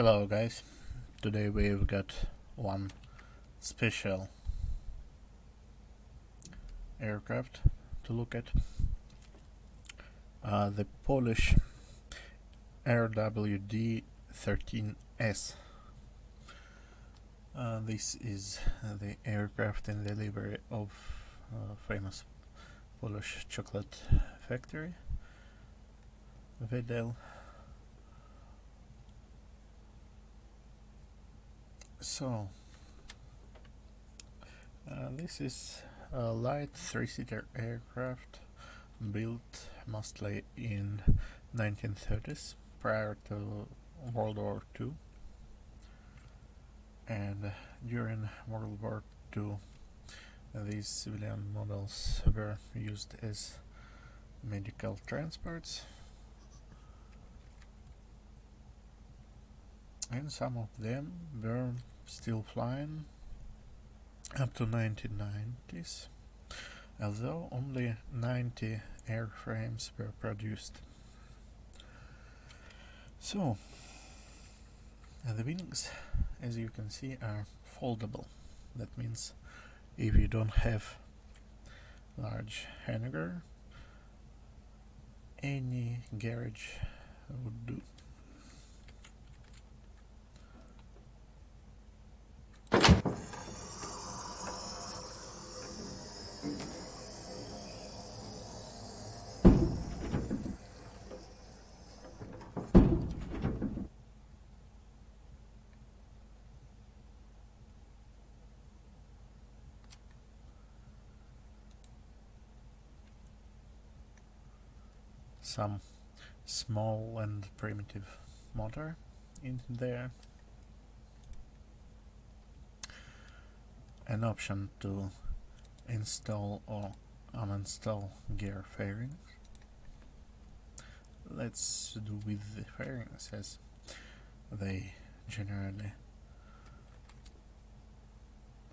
Hello guys, today we've got one special aircraft to look at. Uh, the Polish RWD-13S. Uh, this is the aircraft in delivery of uh, famous Polish chocolate factory, Wedel. So, uh, this is a light three-seater aircraft built mostly in 1930s prior to World War II and during World War II these civilian models were used as medical transports and some of them were still flying up to 1990s although only 90 airframes were produced. So the wings as you can see are foldable. That means if you don't have large hangar any garage would do some small and primitive motor in there. An option to install or uninstall gear fairings. Let's do with the fairings as they generally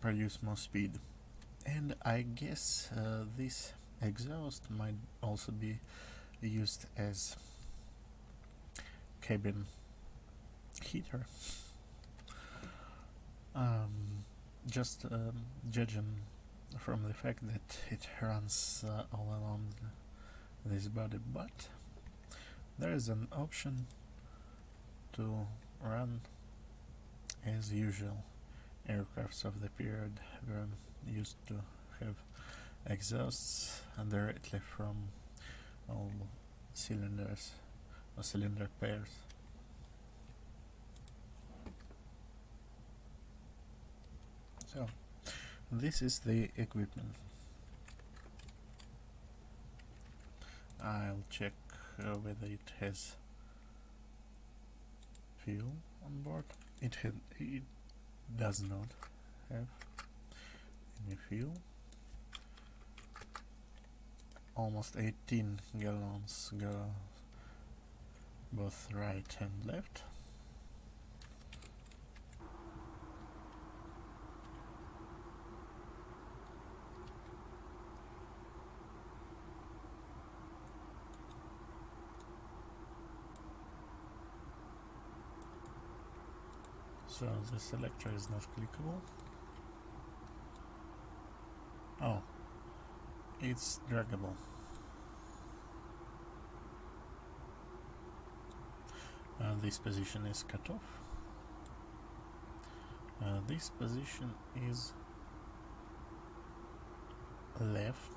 produce more speed. And I guess uh, this exhaust might also be used as cabin heater. Um, just um, judging from the fact that it runs uh, all along this body, but there is an option to run as usual aircrafts of the period were used to have exhausts directly from all cylinders or cylinder pairs. So this is the equipment. I'll check uh, whether it has fuel on board. It it does not have any fuel almost 18 gallons go both right and left. So this selector is not clickable. Oh it's draggable. Uh, this position is cut off. Uh, this position is left.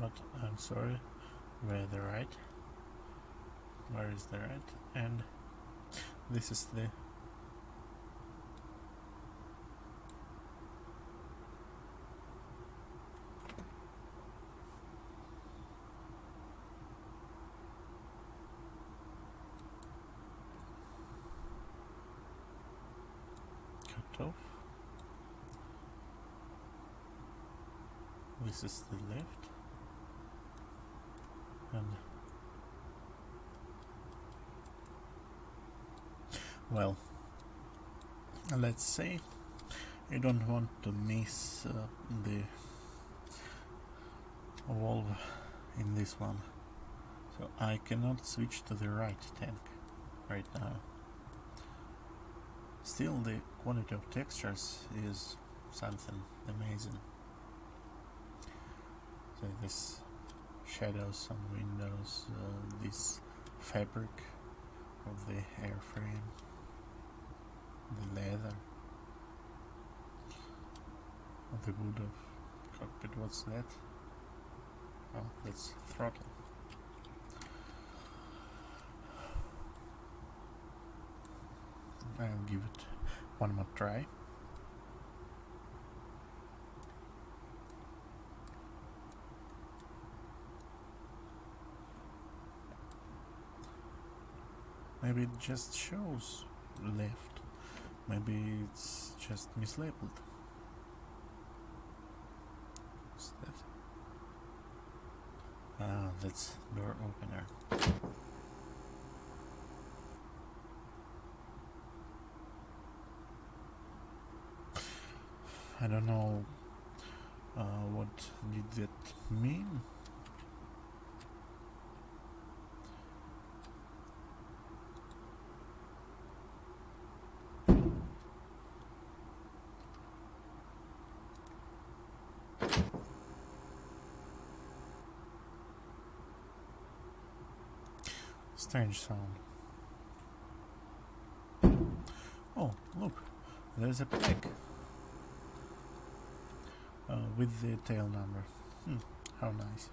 But I'm sorry, where the right? Where is the right? And this is the off. This is the left. And well let's say you don't want to miss uh, the valve in this one. So I cannot switch to the right tank right now. Still the quality of textures is something amazing so this shadows on windows uh, this fabric of the airframe the leather of the wood of cockpit. What's that? Oh that's throttle. I'll give it one more try maybe it just shows left maybe it's just mislabeled What's that? Ah, that's door opener. I don't know uh, what did that mean. Strange sound. Oh, look, there's a plaque uh, with the tail number. Hmm, how nice.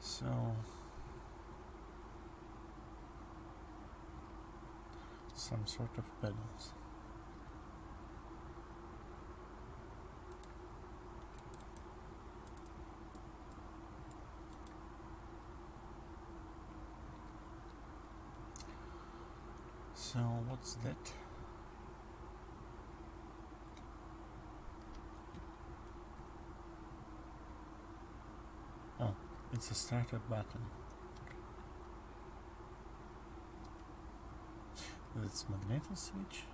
So some sort of pedals. So that? Oh, it's a startup button. That's magneto switch.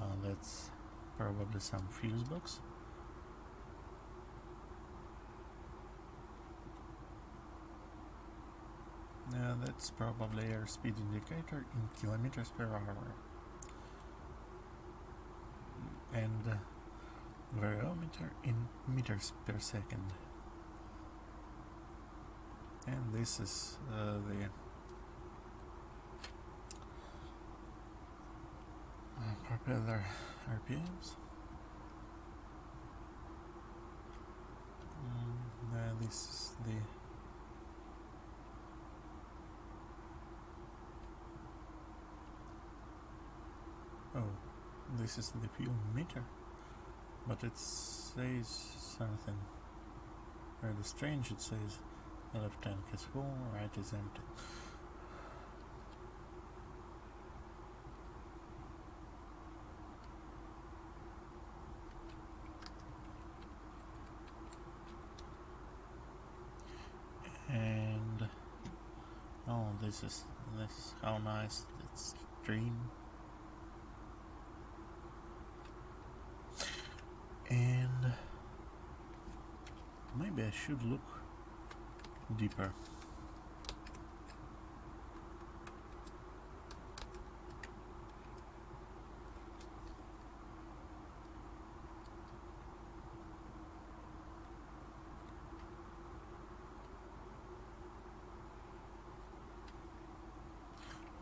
Uh, that's probably some fuse box. Uh, that's probably airspeed indicator in kilometers per hour. And uh, variometer in meters per second. And this is uh, the uh, propeller RPMs. Mm, uh, this is the Oh, this is the fuel meter, but it says something rather strange. It says left tank is full, right is empty. And oh, this is this how nice it's stream. And maybe I should look deeper.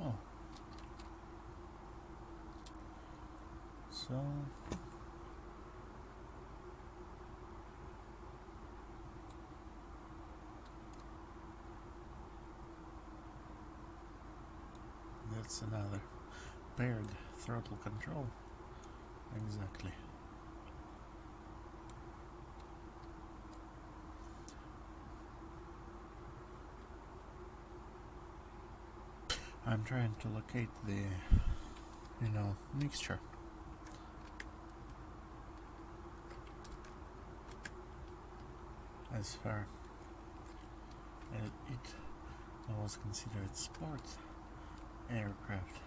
Oh. So that's another paired throttle control. Exactly. I'm trying to locate the, you know, mixture. As far as it was considered sports aircraft,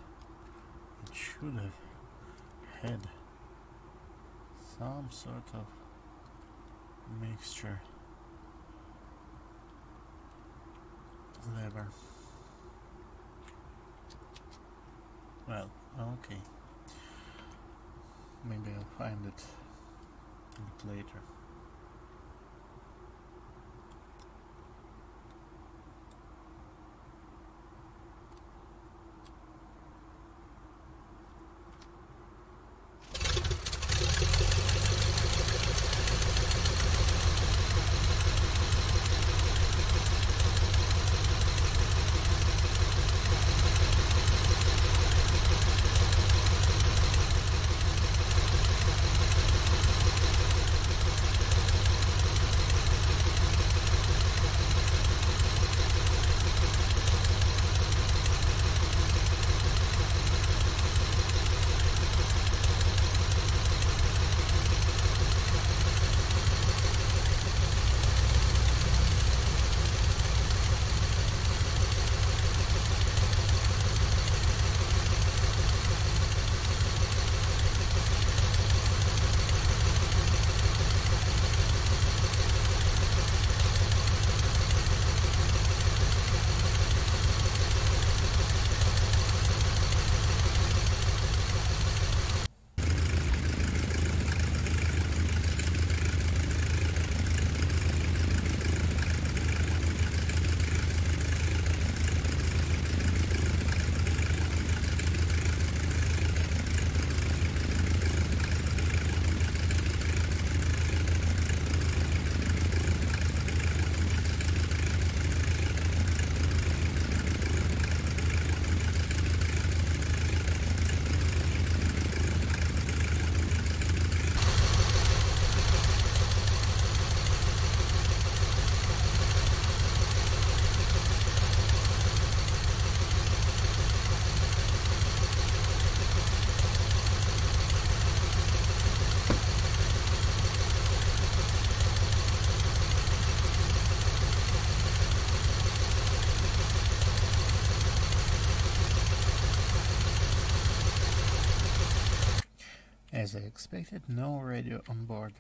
should have had some sort of mixture lever. Well, okay. Maybe I'll find it a bit later. As I expected, no radio on board.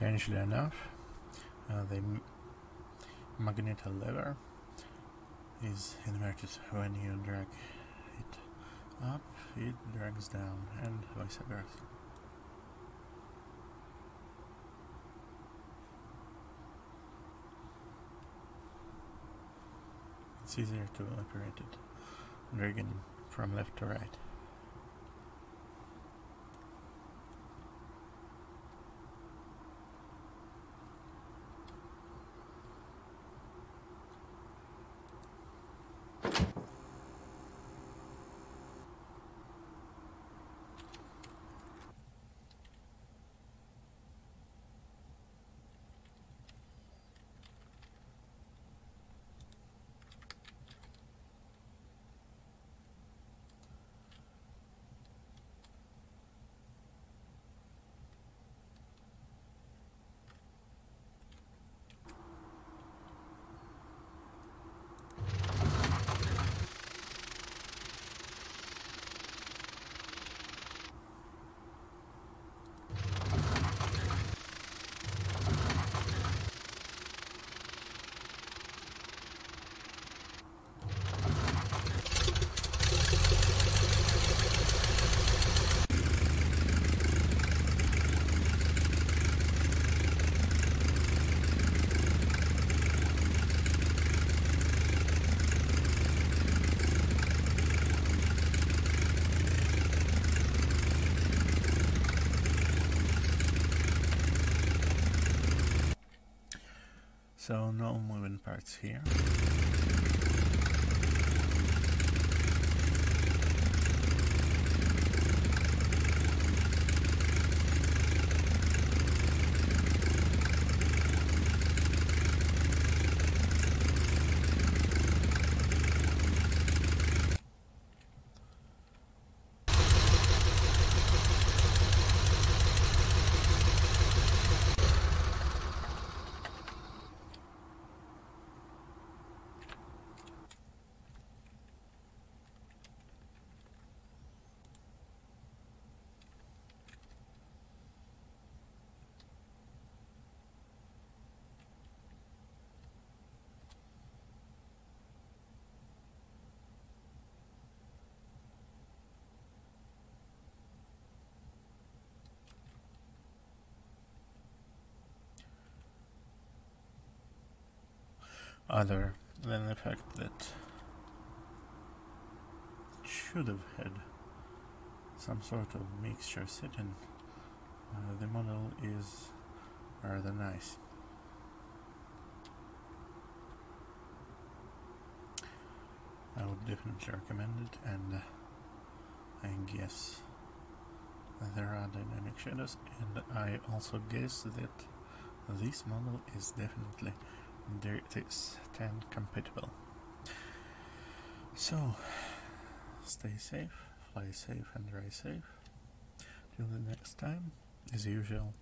Strangely enough, uh, the magneto lever is inverted when you drag it up, it drags down, and vice versa. It's easier to operate it, dragging from left to right. So no moving parts here. Other than the fact that it should have had some sort of mixture sitting, uh, the model is rather nice. I would definitely recommend it and uh, I guess there are dynamic shadows and I also guess that this model is definitely DirectX 10 compatible. So, stay safe, fly safe and drive safe. Till the next time, as usual,